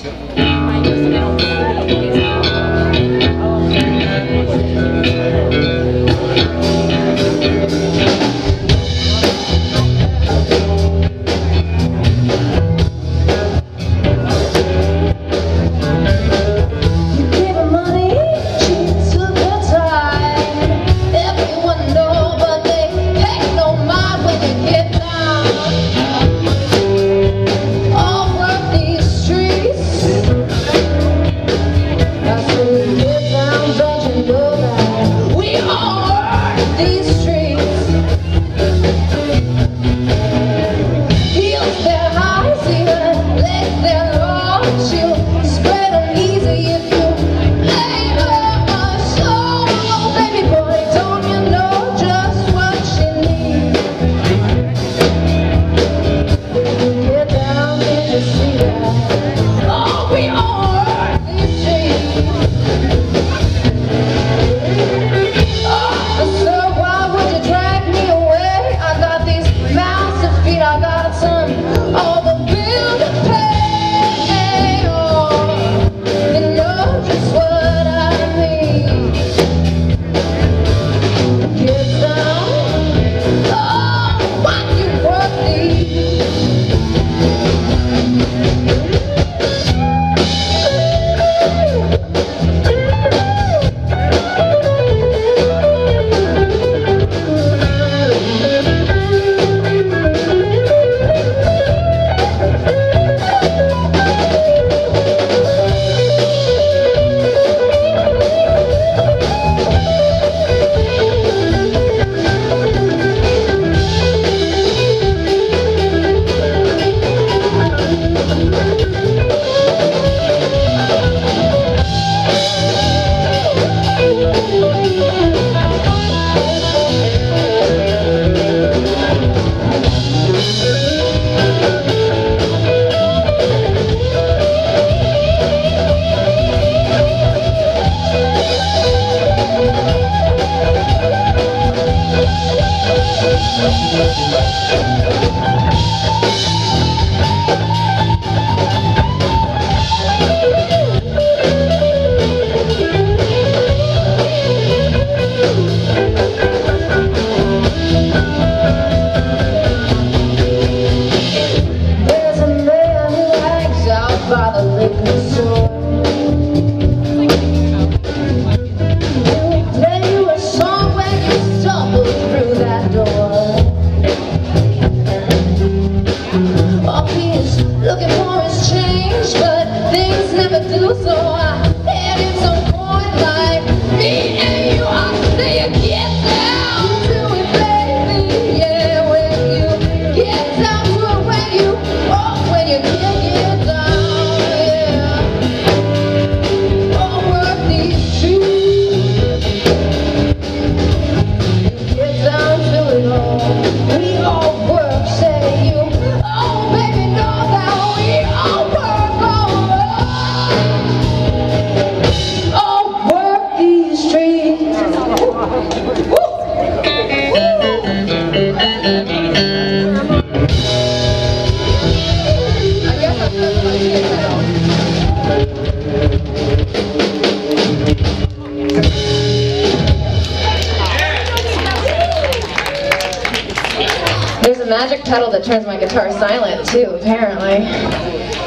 Música There's a magic pedal that turns my guitar silent too, apparently.